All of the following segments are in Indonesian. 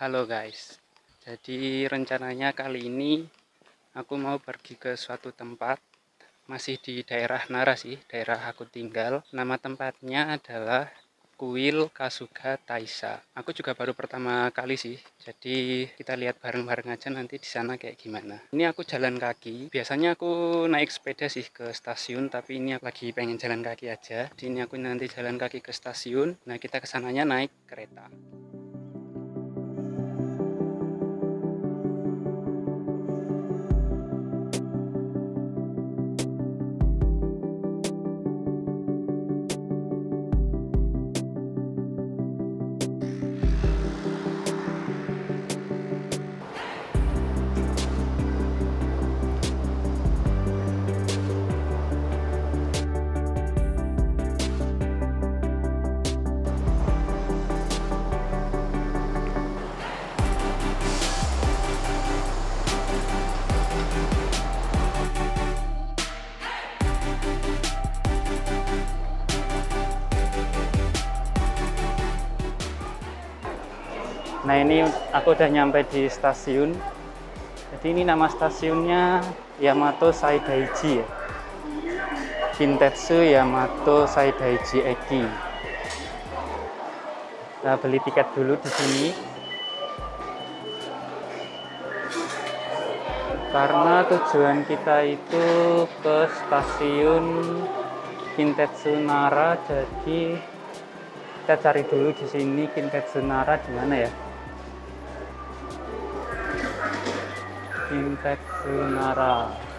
Halo guys, jadi rencananya kali ini aku mau pergi ke suatu tempat masih di daerah Nara sih, daerah aku tinggal. Nama tempatnya adalah Kuil Kasuga Taisa. Aku juga baru pertama kali sih, jadi kita lihat bareng-bareng aja nanti di sana kayak gimana. Ini aku jalan kaki. Biasanya aku naik sepeda sih ke stasiun, tapi ini aku lagi pengen jalan kaki aja. Jadi ini aku nanti jalan kaki ke stasiun. Nah kita ke sananya naik kereta. Nah ini aku udah nyampe di stasiun. Jadi ini nama stasiunnya Yamato Saidaiji ya. Kintetsu Yamato Saidaiji Eki. Kita beli tiket dulu di sini. Karena tujuan kita itu ke stasiun Kintetsu Nara, jadi kita cari dulu di sini Kintetsu Nara di mana ya? Kintetsu Nara.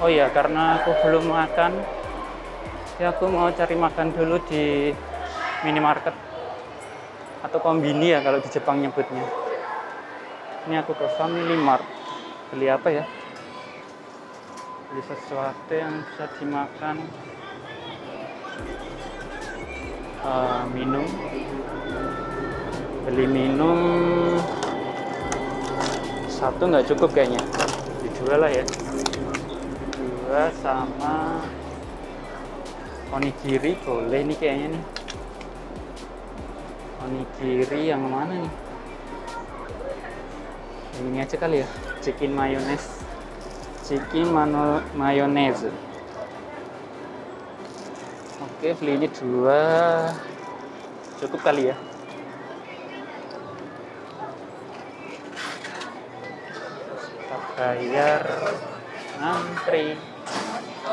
Oh iya, karena aku belum makan, ya aku mau cari makan dulu di minimarket atau kombini ya kalau di Jepang nyebutnya. Ini aku ke Family Mart. Beli apa ya? Beli sesuatu yang bisa dimakan. Uh, minum. Beli minum satu nggak cukup kayaknya. Dijual lah ya dua sama onigiri boleh nih kayaknya nih. Onigiri yang mana nih? Ini aja kali ya chicken mayonnaise. Chicken mano mayonnaise. Oke beli ini dua. Cukup kali ya. Kita bayar. Antri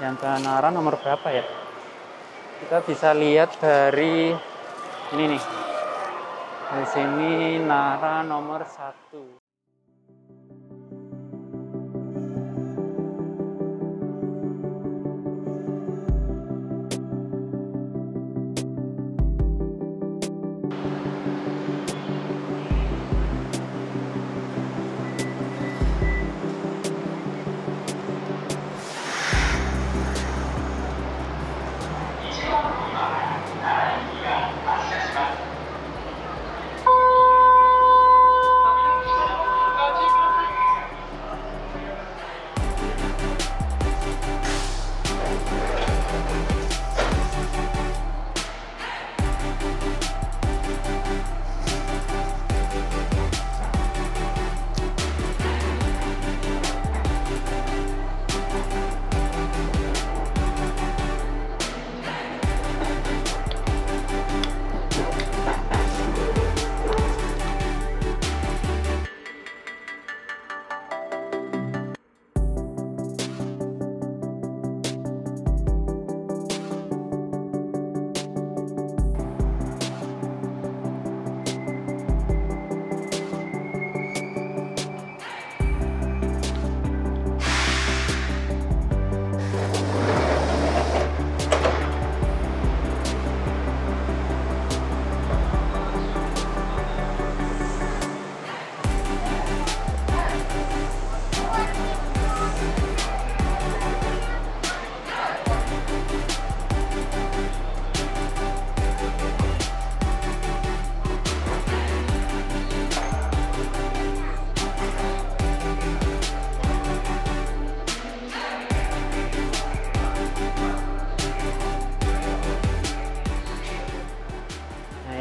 Yang ke Nara nomor berapa ya? Kita bisa lihat dari ini nih. Di sini Nara nomor satu.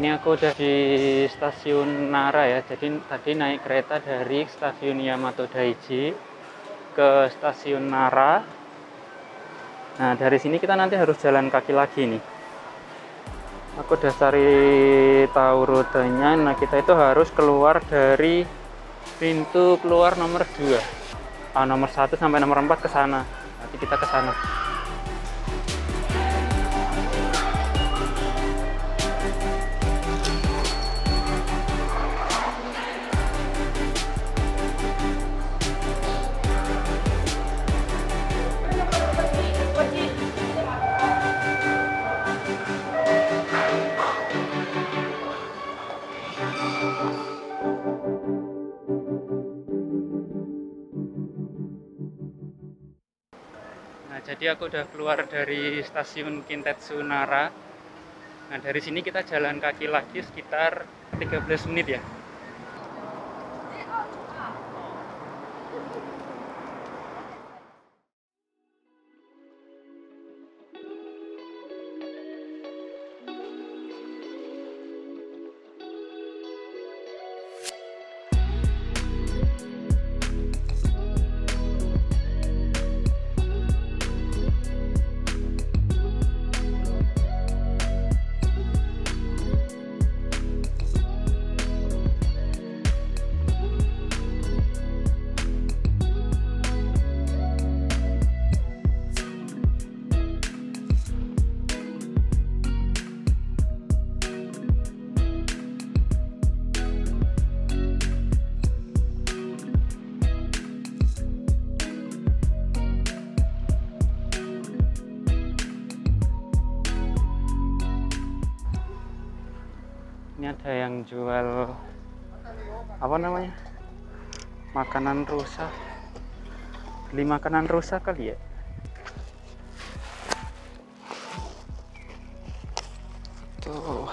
Ini aku udah di stasiun Nara ya. Jadi tadi naik kereta dari stasiun Yamato Daiji ke stasiun Nara. Nah, dari sini kita nanti harus jalan kaki lagi nih. Aku udah cari tahu rutenya. Nah, kita itu harus keluar dari pintu keluar nomor 2. Ah, nomor 1 sampai nomor 4 ke sana. Nanti kita ke sana. Jadi aku udah keluar dari stasiun Kintetsu Nara. Nah, dari sini kita jalan kaki lagi sekitar 13 menit ya. Ini ada yang jual apa namanya? Makanan rusak. Beli makanan rusak kali ya? と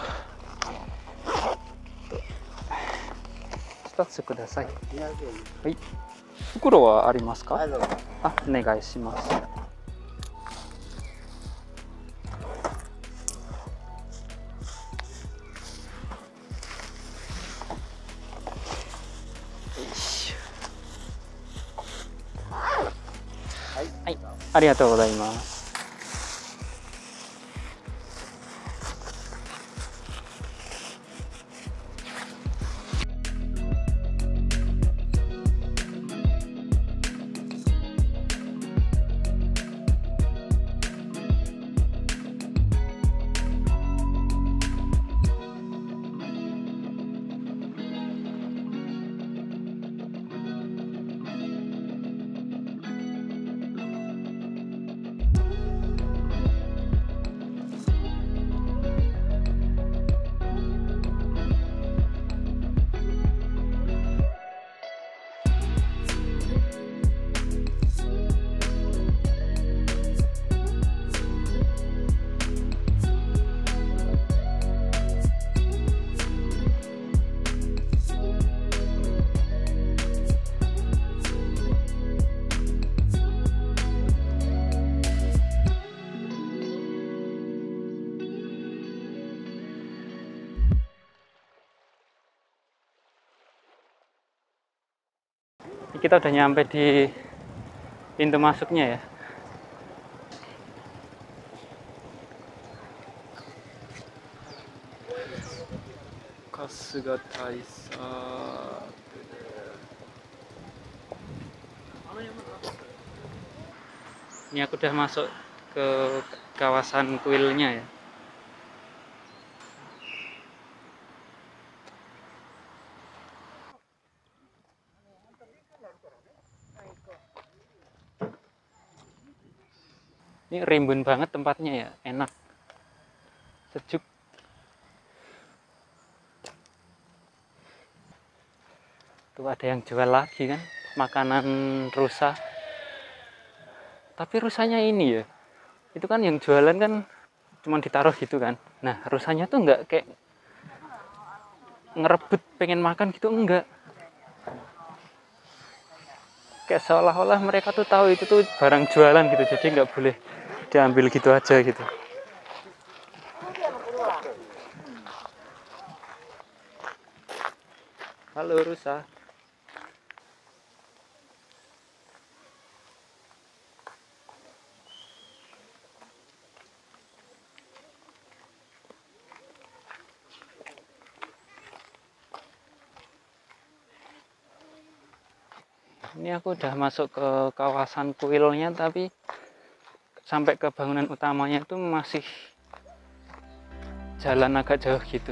2つくださいはい袋はありますかあお願いします ありがとうございます。Kita udah nyampe di pintu masuknya ya. Kasuga Taisa ini aku udah masuk ke kawasan kuilnya ya Ini rimbun banget tempatnya ya, enak. Sejuk. Tuh ada yang jual lagi kan, makanan rusa. Tapi rusanya ini ya, itu kan yang jualan kan cuma ditaruh gitu kan. Nah rusanya tuh nggak kayak ngerebut pengen makan gitu enggak kayak seolah-olah mereka tuh tahu itu tuh barang jualan gitu jadi nggak boleh diambil gitu aja gitu. Halo rusa. Ini aku udah masuk ke kawasan kuilnya tapi sampai ke bangunan utamanya itu masih jalan agak jauh gitu